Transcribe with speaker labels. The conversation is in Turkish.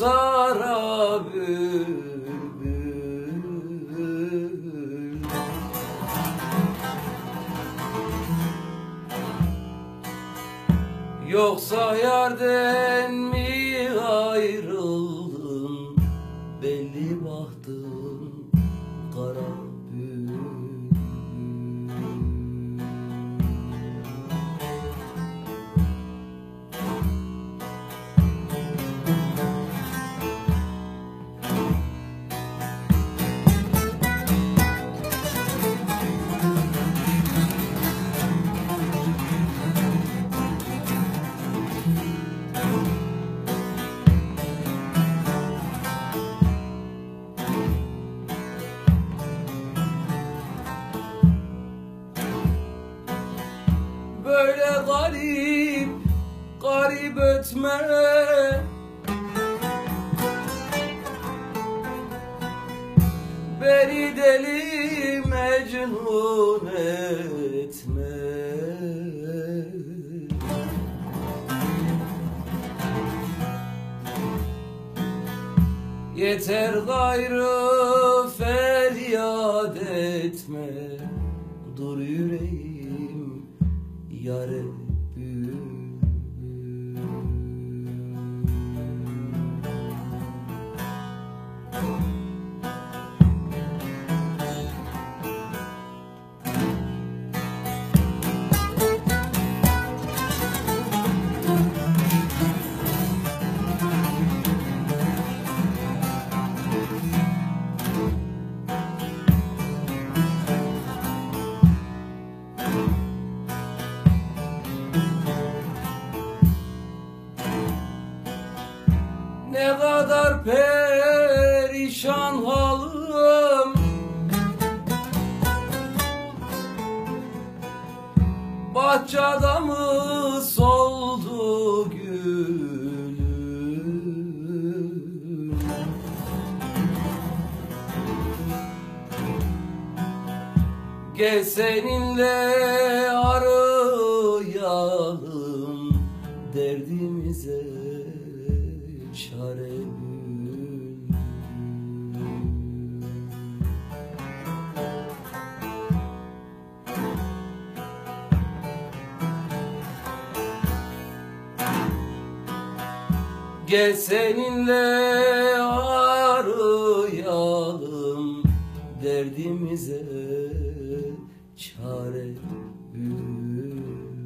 Speaker 1: Zara Yoksa yerden mi ayrıldın? Belli bahtın Böyle garip, garip ötme Beni deli mecnun etme. Yeter gayrı feryat etme. Dur yüreğim yare bülbül Ne kadar perişan halım. Bahçede mı soldu gülüm. Gel seninle arayalım derdimize çare bul. Gel seninle arayalım derdimize çare bul.